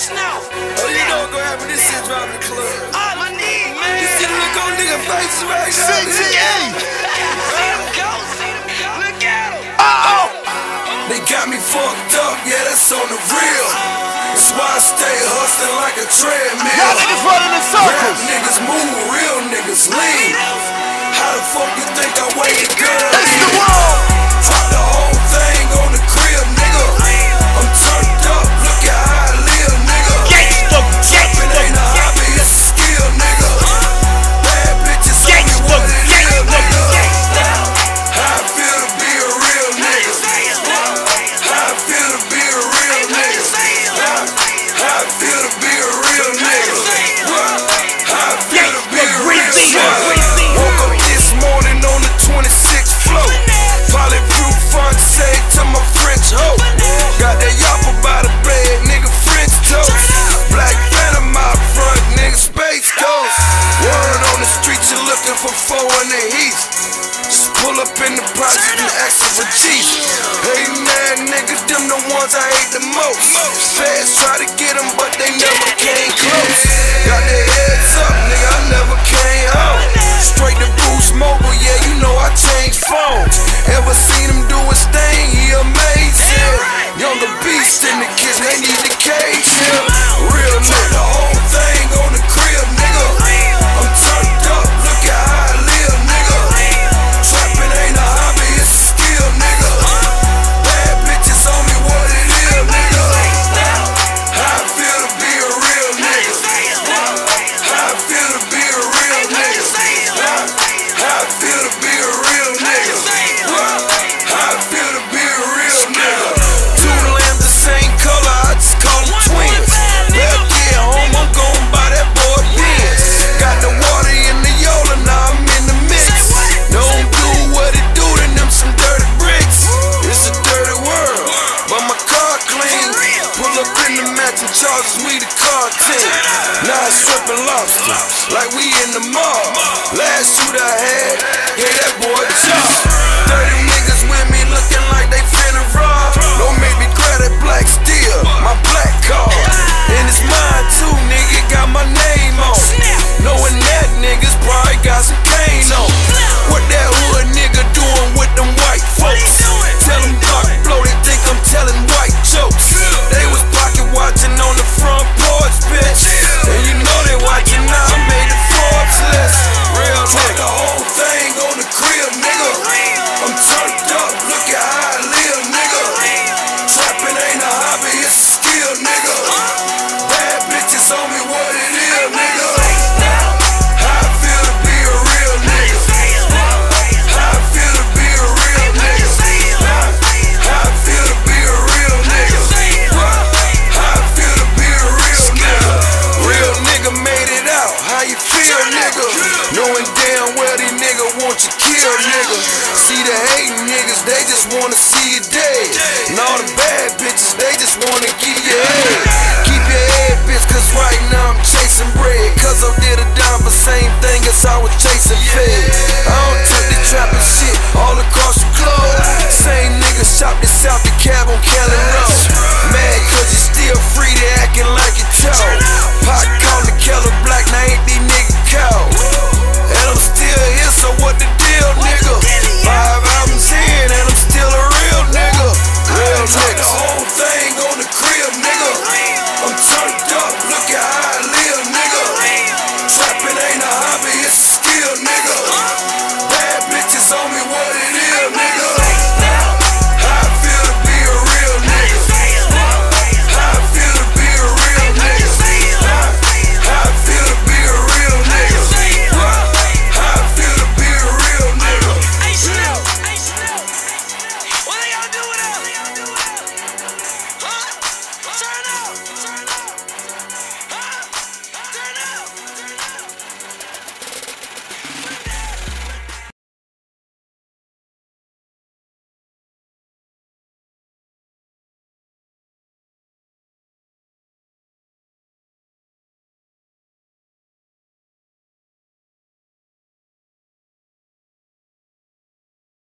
bitch now. Oh, you know what's gonna happen? This shit dropping the club. All I need, man. You see the look on nigga face right now. Six Oh, They got me fucked up, yeah, that's on the real. That's why I stay hustling like a treadmill. Y'all niggas running in circles. Rap niggas move, real niggas lean. How the fuck you beast in the kids, they need the cage. Yeah. Real nigga. Jackson charges me the content. Now it's stripping lobster, like we in the mall. Last shoot I had, yeah, that boy jumped. real nigga. See the hating niggas, they just wanna see you dead. And all the bad bitches, they just wanna get